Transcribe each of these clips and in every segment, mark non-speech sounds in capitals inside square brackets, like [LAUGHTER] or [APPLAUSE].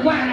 wow.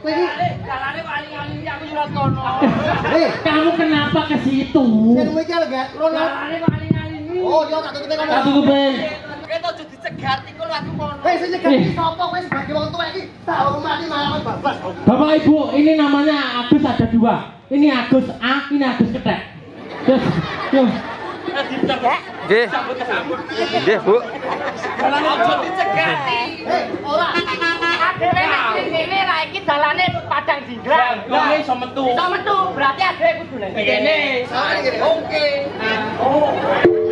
Eh, Kamu kenapa ke situ? sing kowe iki lho, Rono. Jalane paling-paling. Oh, yo tak tutupe kono. Tak tutupe. Sing nyegah iki sapa kowe sebagai wong tuwa iki? Tahu mati malah bablas. Bapak Ibu, ini namanya Agus ada dua. Ini Agus A, ini Agus Ketek. Terus, yuk. Nggih. Nggih, Bu. Ora. Adewe nek iki dalane padang jinggrang. Lah iso metu. Iso metu, berarti adewe kudu kene. Oke. Gus.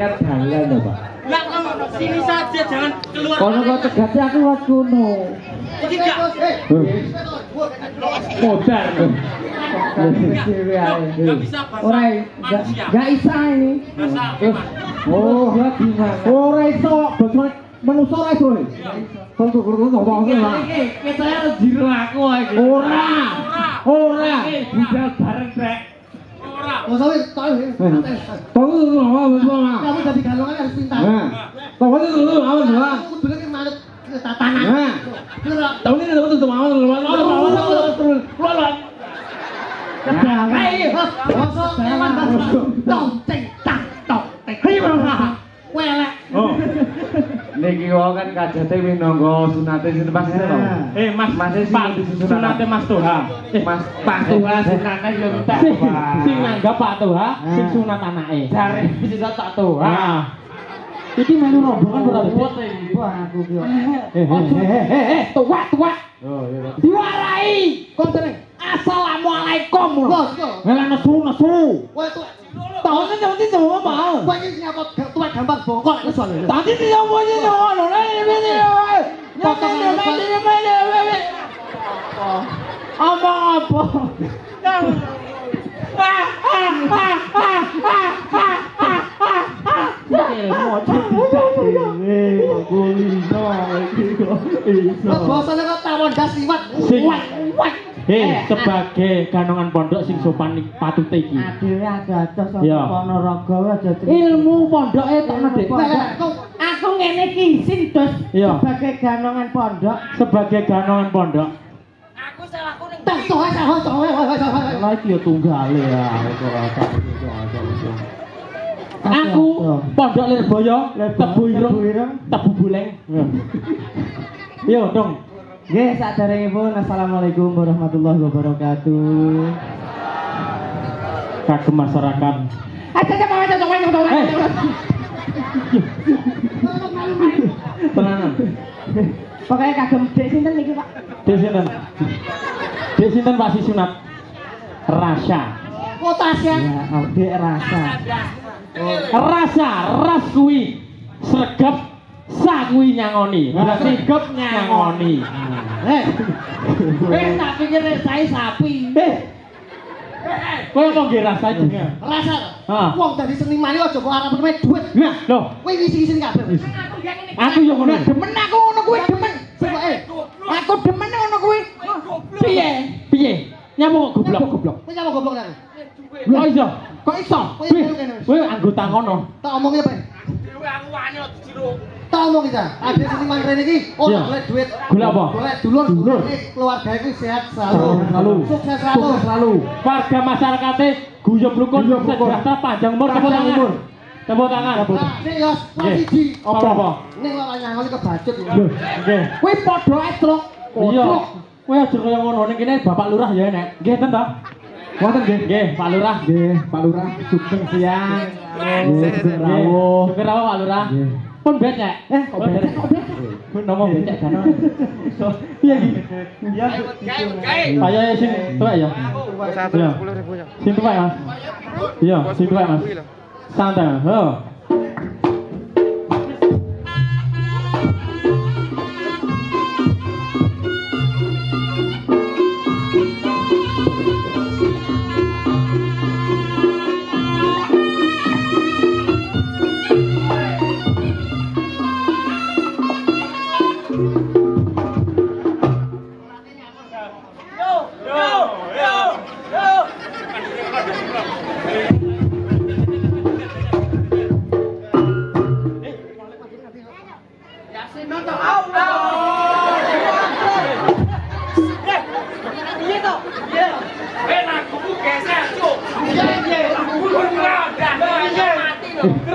Kan dalan to, Pak. Lah kamu sini saja jangan keluar. Kono kok cegate aku was kuno. Iki. Eh, Modar. Enggak bisa bahasa Ora manusia. enggak isa ini. Oh, lah gimana? Ora iso basa manusa ora iso. Kok kok kok ngomong lah. Iki kita jiro aku iki. Ora. Ora. Budal bareng rek. Oh, tahu ya. Kok ngomong apa? Kamu jadi galongan harus pintar. Nah. Kok kok ngomong apa? Aku kudu ki manut tatanan. Nah. Kira Tahun ini mau tuh mau tuh terus keluar Hei, bosok eman bosok. Tong ceng tak tok. Hei, bosok. Welek. Oh. Niki wae kan kajate minangka sunate sinten itu lho. Eh Mas, Mas sing Pak sunate Mas Toha. Eh, Mas Pak Toha sunate yo minta. Sing- Sing nanggap Pak Toha, sing Ah. sunat anake. Jare bisa tak Toha. Iki melu rombongan ora Buat Dik. Wah, aku ki. Eh, eh, eh, eh, eh, tua, tua. Oh, iya. Diwarai. Kok jeneng? Assalamualaikum. Bos, kok. Ngelang nesu nesu. Kowe tuh Tahun ini nanti coba mau. kowe iki nyapa tuwa gampang bongkok nek soal. Tadi ti yang mau jadi orang lain ini ini. Potongan ini ini ini. Apa apa? Ah ah ah ah ah ah ah ah. Mau cerita dewe, aku lino iki kok iso. Lah bosane kok tawon gas liwat. Sing- Wat, wat. Hei, sebagai ganongan pondok sing sopan iki patute iki. Adewe ada-ada saka. Ponorogo aja cerita. Ilmu pondoke tokno, Dik. Lah, lah, kok Aku ngene iki isin, Dos. Sebagai ganongan pondok. Sebagai ganongan pondok. tak toh toh toh. Lah iki ya tunggale ya. Aku pondok Lirboyo, Tebu Irung, Tebu Buleng. Yo, dong. Nggih, saderengipun Assalamualaikum warahmatullahi wabarakatuh. Kagem masyarakat. Aja aja aja toh toh. Eh. Tenanan. Pokoknya kagem dek sinten niki, Pak? Dek sinten? Dek sinten Pak Sisunat? Rasa. Potasnya. Ya, oh, dek rasa. Rasa, ras kuwi sregep sa kuwi nyangoni. Berarti gep nyangoni. Eh. Eh tak pikir saya sapi. Eh. Kowe mau nggih rasa jenenge? Rasa. Ah. Wong dadi seniman iki aja kok arep meneh duit. Nah, lho, Kowe ngisi-ngisi kabeh. aku yo ngono. Demen aku ngono kuwi demen. Coba eh. Aku demen ngono kuwi. Piye? Piye? Nyamuk kok goblok goblok. Kowe nyapa goblok nang. Kok iso? Kok iso? Kowe anggota ngono. Tak omongi apa? Tak omong kita. Ada seniman rene iki ora Iya. golek duit. Golek apa? Golek dulur. Dulur. Keluarga iki sehat selalu. Sehat selalu. Sukses selalu. Sukses selalu. Warga masyarakate guyub rukun sejahtera panjang umur tepuk tangan. umur. Tepuk tangan. Nek yo Nggih. siji. Apa-apa? Ning ora nyangoni kebacut. Nggih. Kowe padha ae truk. Iya. Kowe aja kaya ngono ning kene Bapak Lurah ya nek. Nggih, ten to? Wonten nggih. Nggih, Pak Lurah. Nggih, Pak Lurah. Sugeng siang. Nggih, sugeng rawuh. Sugeng rawuh Pak Lurah. Pun becek. Eh, kok becek? Kok becek? Pun nomo [LAUGHS] becek kan. Iya iki. Iya. Ayo sing tuwek ya. Iya. Sing tuwek Mas. Iya, sing tuwek Mas. Santai.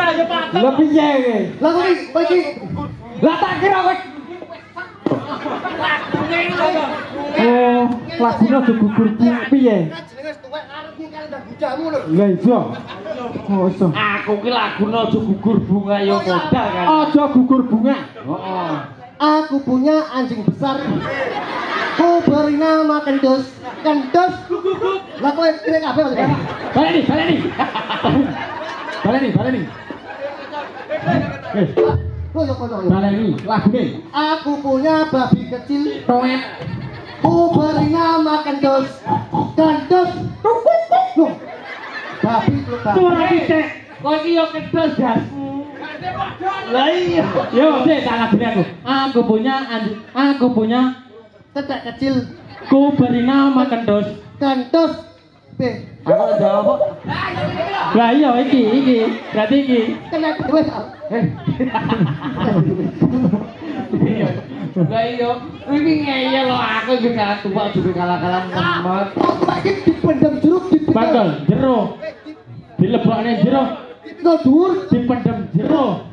ora ya lagu ini, lagu iki? Lah kuwi lagu Lah tak kira lagu Eh, lagu aja lagu piye? lagu iya. Oh iso. Aku ki lagune aja gugur bunga ya modal kan. Aja gugur bunga. Heeh. Aku punya anjing besar. Ku beri nama Kendus. Kendus. Lah kowe lagu kabeh. lagu nih, lagu nih. lagu nih, lagu nih baleni lagune. Aku punya babi kecil. Toet. Ku beri nama. Kendus. Loh. Babi lu babi. Suara pitik. Kowe iki yo kedel dasmu. Lah iya. Yo, sik tak lagune aku. Aku punya aku punya Tetek kecil. ku beri nama kendus. Kendus. B. Aku jawab. Lah iya iki, iki. Berarti iki. Wis. Eh. Lah iya, iki ngeyel lho aku tuwa juga kalah-kalah. Kok iki jeruk. Bakal jero. Dilebokne jero, Kok dhuwur. dipendem jero.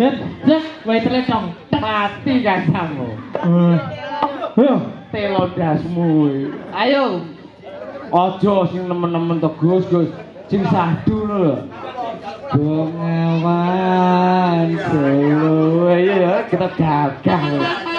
Dan cek wae teletong mati. Ayo, telo dasmu. Ayo. Aja sing nemen-nemen to Gus, Gus. Sing sadu lho. Dongewan Solo. Iya, kita gagal.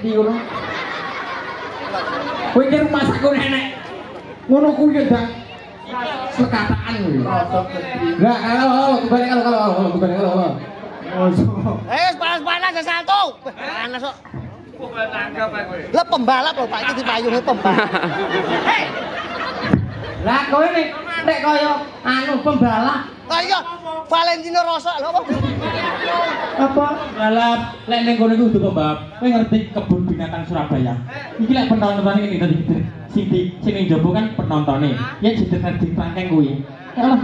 Memeti ngono. Kowe iki rumah sakku nenek. Ngono kuwi ya dak sekataan kuwi. Lah kalau kalau kembali kalau kalau kalau kembali kalau kalau. Eh, panas-panas ya salto. Panas kok. Lah pembalap lho Pak, iki dipayungi pembalap. Lah kowe nek nek koyo anu pembalap Lah iya, Valentino Rossi lho apa? Apa balap lek ning kono iku kudu pembalap. Kowe ngerti kebun binatang Surabaya. Iki lek penonton ini tadi sing di sing ning jowo kan penontonnya. Ya jadi ngerti rangkeng kuwi. Alah.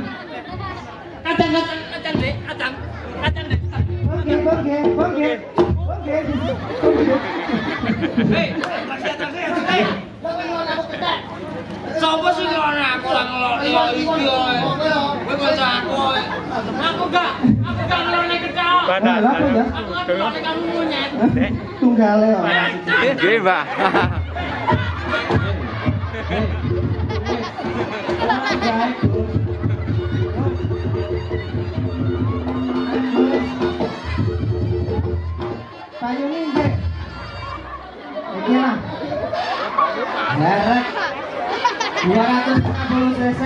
Kacang kacang kacang deh, kacang kacang deh. Oke, oke, oke. Oke. Hei, kasih atas saya. Sopo sih ngelon aku lah ngelon ya iki oi. Kowe kanca aku oi. Aku gak aku gak ngelon nek ketok. Badan. Aku ngelon nek kamu nyet. Tunggale kok. Nggih, Mbak. Payung injek. Oke lah. Derek. 250 cc.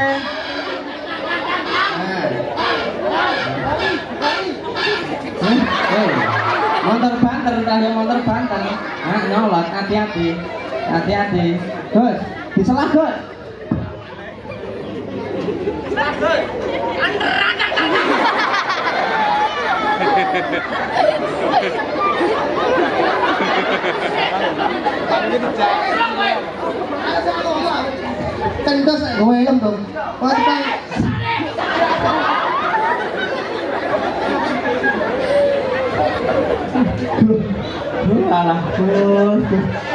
Motor banter, tadi motor banter. Nah, nyolot, hati-hati. Hati-hati. Gus, diselah Gus. [LAUGHS] Kandas ay kuhay lang daw. Pati tayo. Ala,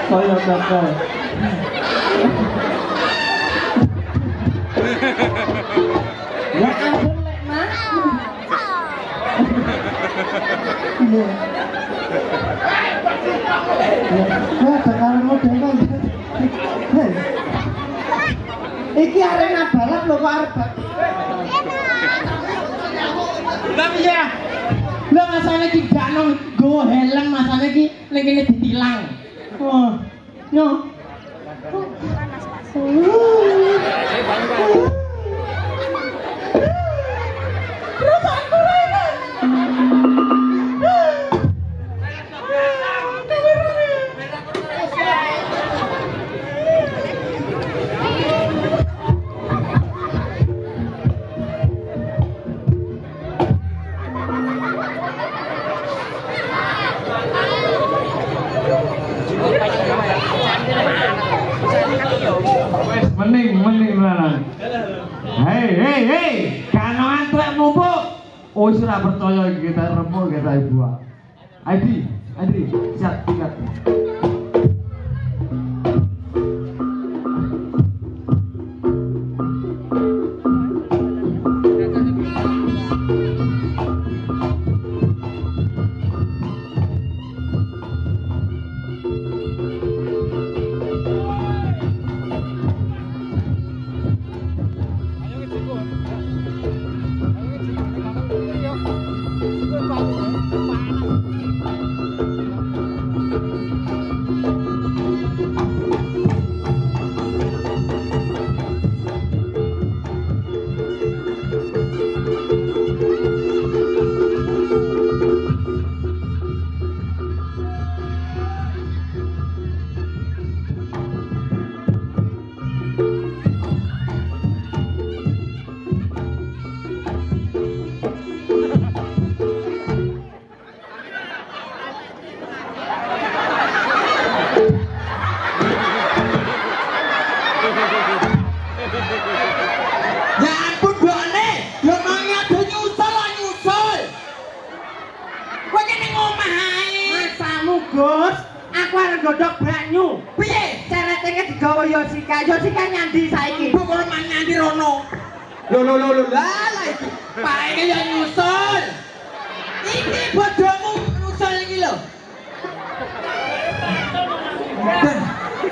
koy lang daw ko. Ya ampun lek mah. Ya, tekan mau dengan. Iki arena balap lho kok arep bal- Lah iya. Lah masane iki gak nang nggawa helm, masane iki ning kene ditilang. Oh. Yo. Wes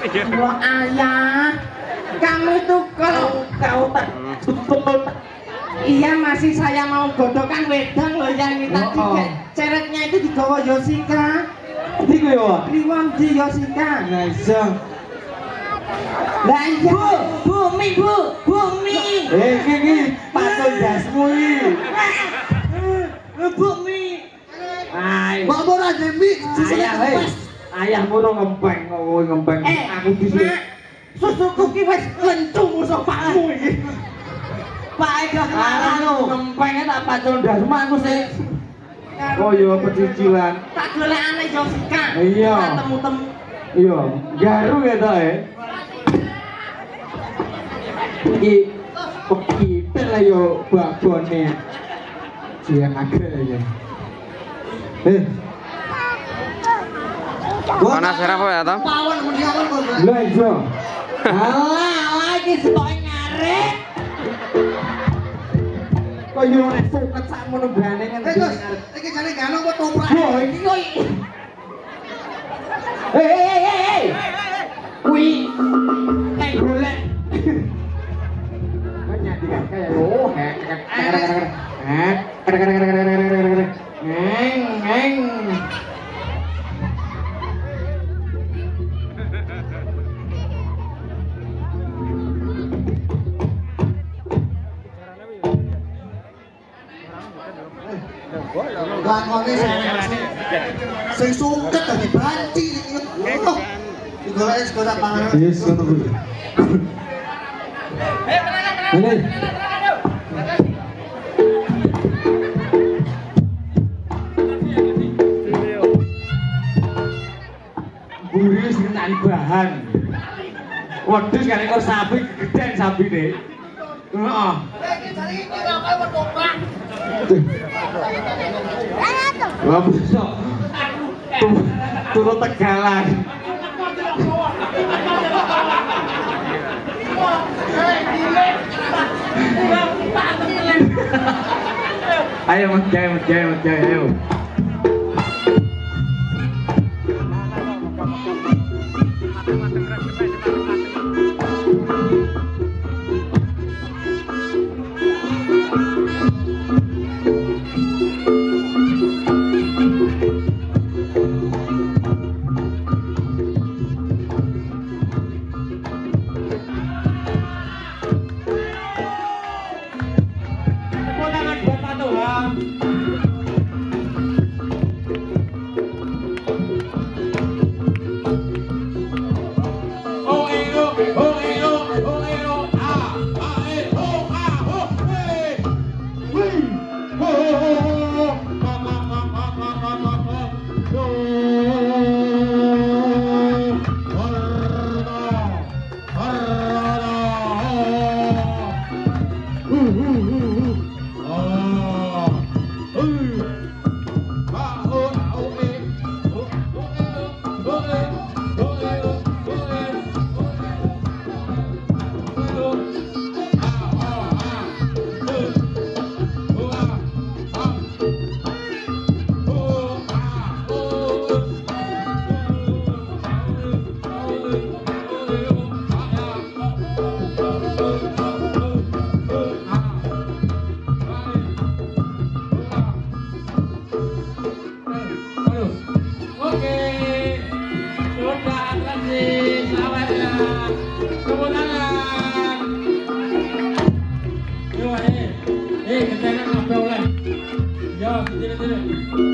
Wah ayah, kamu itu kalau kau tak Iya masih saya mau godokan wedang loh yang ini tadi Oh, oh. Ceretnya itu digawa Yosika Iki ku yo. Liwang di Yosika Nah, iso. Lah iya Bu, bumi bu, bumi Eh, iki iki patung jasmu iki. Eh, Bumi Ayo. Mbak Mora Demi, hei. Ayahmu ro ngempeng, kowe ngempeng. Eh, Aku di sini. Nak, Susuku ki wis lencu musuh pakmu iki Pak Ega Anu, kemarin ngempengnya tak patung dasmu aku sih. Oh iya, pecicilan. Tak golek aneh Yosika Iya. Temu-temu Iya, garu ya ta eh. Iki pekitel lah yo babone. Siang agak ya. Eh, Panas apa ya, Tom? Pawon mendiakan kok. Lah iso. Alah, lagi sekolah ngarep Kok yo nek suket sakmono brane kan. Eh Gus, iki jane gano apa toprak? Oh, iki kok Hei, hei, hei, hei. Kui Nek golek kan kayak oh, hek, hek, hek, hek, hek, hek, hek, hek, hek, hek, hek, hek, hek, lakon ini sing sungket dari panci juga es kota pangeran yes kota gue ini Buri sing nari bahan. Wedhus kare kok sapi gedhen sapine. Heeh. Iki jare iki ora kaya wedhus Lah turu tegalan. Ayo mas, jaya mas, jaya ayo. Eh, kita nak apa lah? Ya, sini.